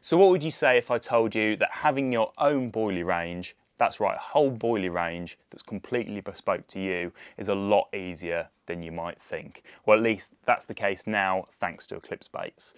So what would you say if I told you that having your own boilie range, that's right, a whole boilie range that's completely bespoke to you is a lot easier than you might think. Well, at least that's the case now thanks to Eclipse Baits.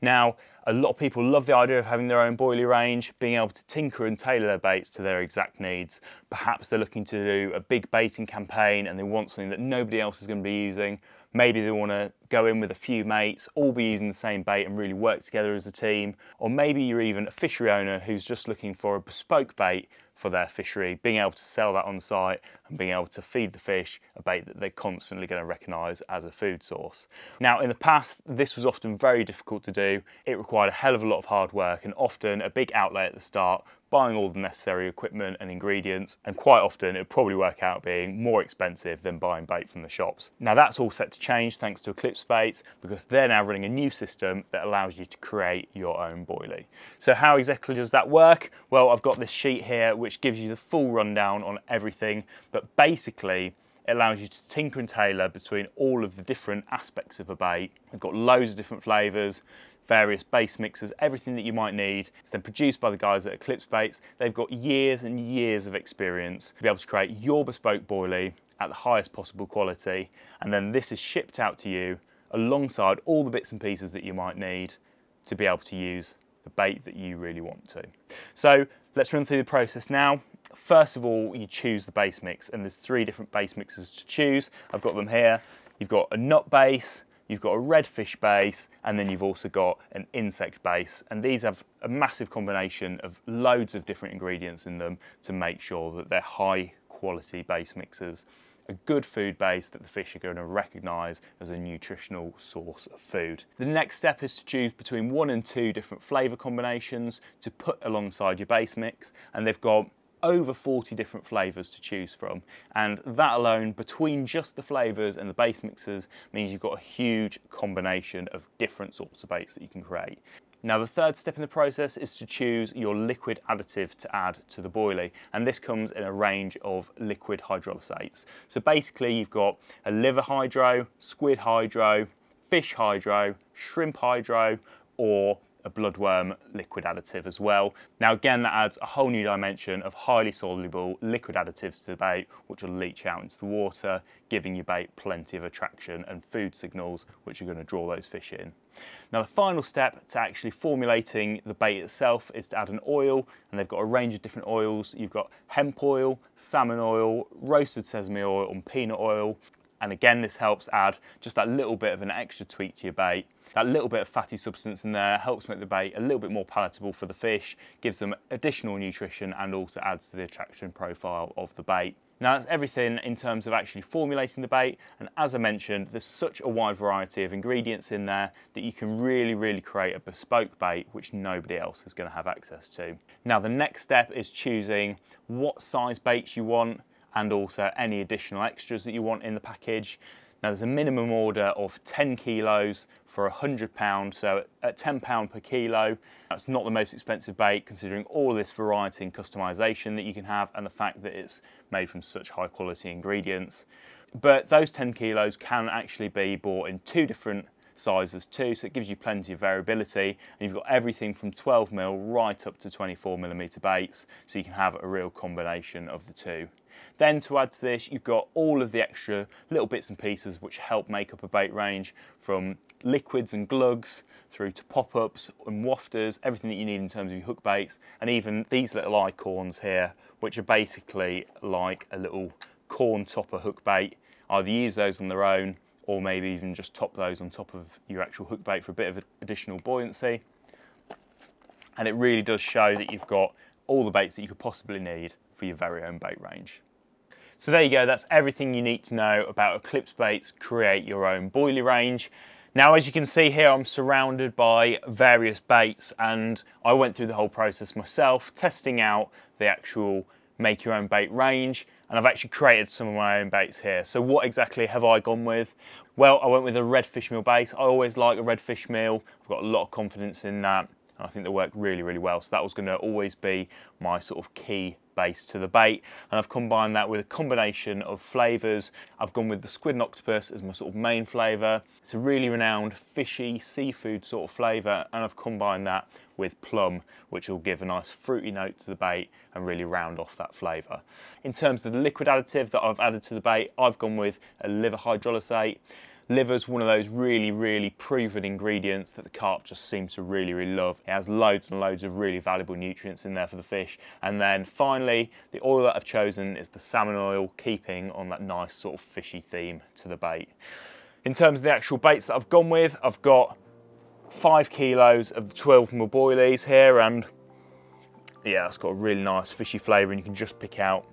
Now, a lot of people love the idea of having their own boilie range, being able to tinker and tailor their baits to their exact needs. Perhaps they're looking to do a big baiting campaign and they want something that nobody else is going to be using. Maybe they want to go in with a few mates, all be using the same bait and really work together as a team. Or maybe you're even a fishery owner who's just looking for a bespoke bait for their fishery, being able to sell that on site and being able to feed the fish a bait that they're constantly going to recognise as a food source. Now, in the past, this was often very difficult to do. It required a hell of a lot of hard work and often a big outlay at the start buying all the necessary equipment and ingredients, and quite often it would probably work out being more expensive than buying bait from the shops. Now that's all set to change thanks to Eclipse Baits because they're now running a new system that allows you to create your own boilie. So how exactly does that work? Well, I've got this sheet here which gives you the full rundown on everything, but basically it allows you to tinker and tailor between all of the different aspects of a bait. We've got loads of different flavours, various base mixers, everything that you might need. It's then produced by the guys at Eclipse Baits. They've got years and years of experience to be able to create your bespoke boilie at the highest possible quality. And then this is shipped out to you alongside all the bits and pieces that you might need to be able to use the bait that you really want to. So let's run through the process now. First of all, you choose the base mix, and there's three different base mixes to choose. I've got them here. You've got a nut base, you've got a redfish base, and then you've also got an insect base. And these have a massive combination of loads of different ingredients in them to make sure that they're high quality base mixers. A good food base that the fish are going to recognise as a nutritional source of food. The next step is to choose between one and two different flavour combinations to put alongside your base mix, and they've got over 40 different flavours to choose from. And that alone, between just the flavours and the base mixers, means you've got a huge combination of different sorts of baits that you can create. Now the third step in the process is to choose your liquid additive to add to the boilie and this comes in a range of liquid hydrolysates. So basically you've got a liver hydro, squid hydro, fish hydro, shrimp hydro or a bloodworm liquid additive as well. Now again that adds a whole new dimension of highly soluble liquid additives to the bait which will leach out into the water giving your bait plenty of attraction and food signals which are going to draw those fish in. Now the final step to actually formulating the bait itself is to add an oil and they've got a range of different oils. You've got hemp oil, salmon oil, roasted sesame oil and peanut oil and again this helps add just that little bit of an extra tweak to your bait that little bit of fatty substance in there helps make the bait a little bit more palatable for the fish, gives them additional nutrition and also adds to the attraction profile of the bait. Now that's everything in terms of actually formulating the bait and as I mentioned there's such a wide variety of ingredients in there that you can really really create a bespoke bait which nobody else is going to have access to. Now the next step is choosing what size baits you want and also any additional extras that you want in the package. Now there's a minimum order of 10 kilos for 100 pounds, so at 10 pound per kilo, that's not the most expensive bait considering all this variety and customization that you can have and the fact that it's made from such high quality ingredients. But those 10 kilos can actually be bought in two different sizes too, so it gives you plenty of variability. And you've got everything from 12 mil right up to 24 millimeter baits, so you can have a real combination of the two. Then to add to this, you've got all of the extra little bits and pieces which help make up a bait range from liquids and glugs through to pop-ups and wafters, everything that you need in terms of your hook baits, and even these little I-corns here, which are basically like a little corn topper hook bait. Either use those on their own or maybe even just top those on top of your actual hook bait for a bit of additional buoyancy. And it really does show that you've got all the baits that you could possibly need for your very own bait range. So there you go, that's everything you need to know about Eclipse Baits Create Your Own Boilie range. Now as you can see here I'm surrounded by various baits and I went through the whole process myself testing out the actual make your own bait range and I've actually created some of my own baits here. So what exactly have I gone with? Well I went with a red fish meal base. I always like a red fish meal. I've got a lot of confidence in that and I think they work really, really well. So that was going to always be my sort of key base to the bait and I've combined that with a combination of flavours. I've gone with the squid and octopus as my sort of main flavour. It's a really renowned fishy seafood sort of flavour and I've combined that with plum which will give a nice fruity note to the bait and really round off that flavour. In terms of the liquid additive that I've added to the bait I've gone with a liver hydrolysate. Liver's one of those really, really proven ingredients that the carp just seem to really, really love. It has loads and loads of really valuable nutrients in there for the fish. And then finally, the oil that I've chosen is the salmon oil, keeping on that nice sort of fishy theme to the bait. In terms of the actual baits that I've gone with, I've got five kilos of the 12 mil here and yeah, it's got a really nice fishy flavour and you can just pick out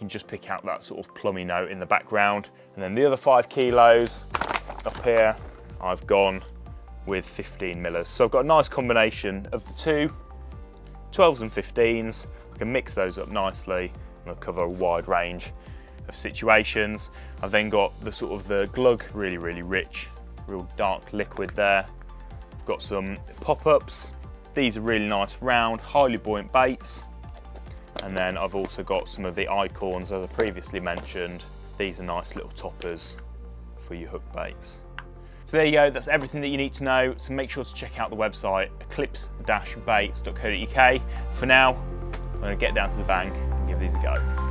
can just pick out that sort of plummy note in the background. And then the other five kilos up here, I've gone with 15 millers. So I've got a nice combination of the two, 12s and 15s. I can mix those up nicely and I'll cover a wide range of situations. I've then got the sort of the glug, really, really rich, real dark liquid there. I've got some pop-ups. These are really nice round, highly buoyant baits. And then I've also got some of the I-corns, as I previously mentioned. These are nice little toppers for your hook baits. So there you go, that's everything that you need to know. So make sure to check out the website, eclipse-baits.co.uk. For now, I'm gonna get down to the bank and give these a go.